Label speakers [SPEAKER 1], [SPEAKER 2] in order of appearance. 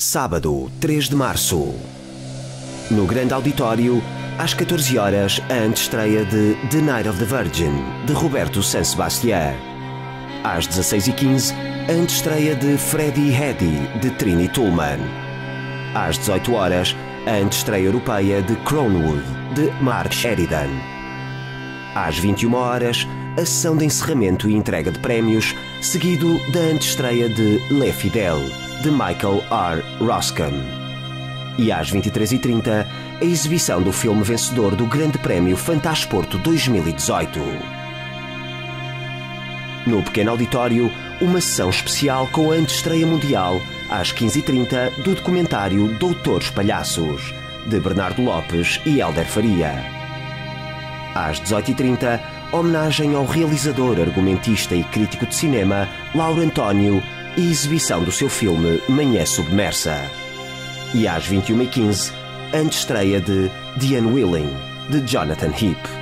[SPEAKER 1] Sábado, 3 de março. No Grande Auditório, às 14 horas, a antestreia de The Night of the Virgin, de Roberto San Sebastián. Às 16h15, a antestreia de Freddie Heddy, de Trini Tullman. Às 18 horas, a antestreia europeia de Crownwood, de Mark Sheridan. Às 21 horas, a sessão de encerramento e entrega de prémios, seguido da antestreia de Le Fidel, de Michael R. Roscom. E às 23h30, a exibição do filme vencedor do Grande Prémio Fantasporto 2018. No pequeno auditório, uma sessão especial com a antestreia mundial, às 15h30, do documentário Doutores Palhaços, de Bernardo Lopes e Helder Faria. Às 18h30, homenagem ao realizador, argumentista e crítico de cinema Lauro António e exibição do seu filme Manhã Submersa. E às 21h15, a antestreia de The Unwilling, de Jonathan Heap.